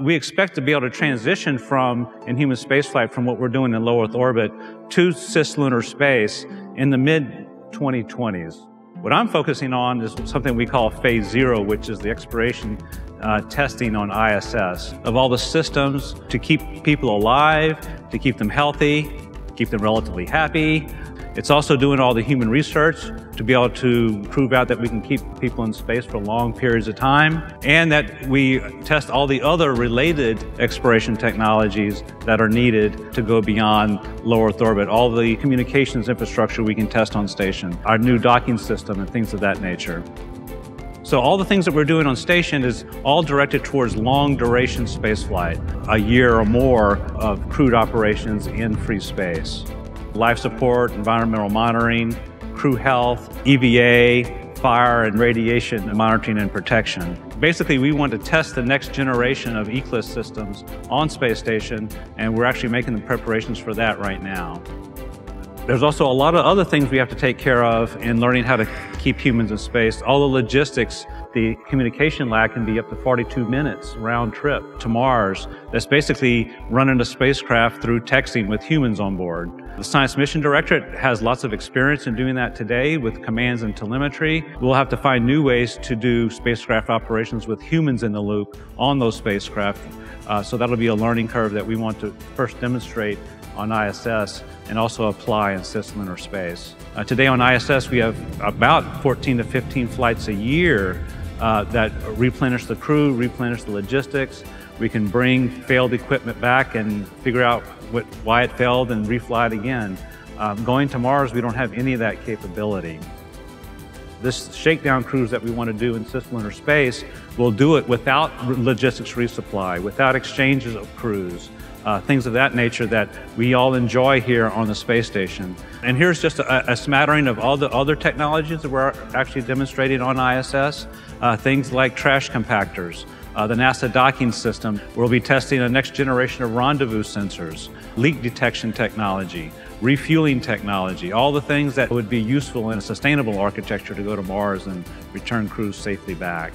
We expect to be able to transition from, in human spaceflight, from what we're doing in low Earth orbit to cislunar space in the mid 2020s. What I'm focusing on is something we call phase zero, which is the exploration uh, testing on ISS of all the systems to keep people alive, to keep them healthy, keep them relatively happy, it's also doing all the human research to be able to prove out that we can keep people in space for long periods of time and that we test all the other related exploration technologies that are needed to go beyond low Earth orbit. All the communications infrastructure we can test on station, our new docking system and things of that nature. So all the things that we're doing on station is all directed towards long duration spaceflight, a year or more of crewed operations in free space life support, environmental monitoring, crew health, EVA, fire and radiation monitoring and protection. Basically, we want to test the next generation of ECLSS systems on space station, and we're actually making the preparations for that right now. There's also a lot of other things we have to take care of in learning how to keep humans in space. All the logistics the communication lag can be up to 42 minutes round trip to Mars. That's basically running a spacecraft through texting with humans on board. The Science Mission Directorate has lots of experience in doing that today with commands and telemetry. We'll have to find new ways to do spacecraft operations with humans in the loop on those spacecraft. Uh, so that'll be a learning curve that we want to first demonstrate on ISS and also apply in cislunar space. Uh, today on ISS, we have about 14 to 15 flights a year uh, that replenish the crew, replenish the logistics. We can bring failed equipment back and figure out what, why it failed and refly it again. Um, going to Mars, we don't have any of that capability. This shakedown cruise that we want to do in cislunar space will do it without logistics resupply, without exchanges of crews, uh, things of that nature that we all enjoy here on the space station. And here's just a, a smattering of all the other technologies that we're actually demonstrating on ISS, uh, things like trash compactors, uh, the NASA docking system. We'll be testing a next generation of rendezvous sensors, leak detection technology, refueling technology, all the things that would be useful in a sustainable architecture to go to Mars and return crews safely back.